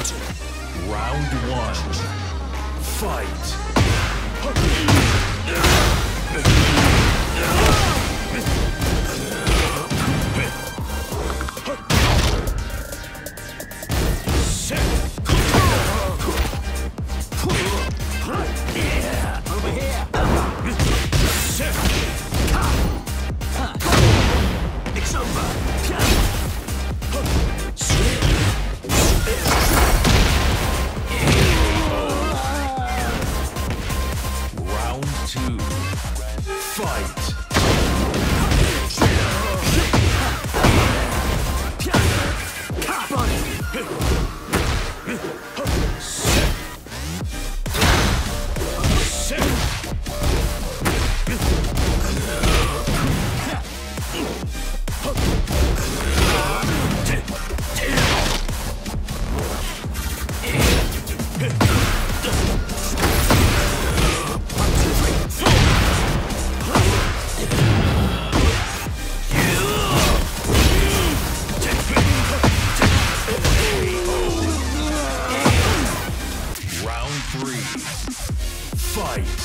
Round one. Fight. fight.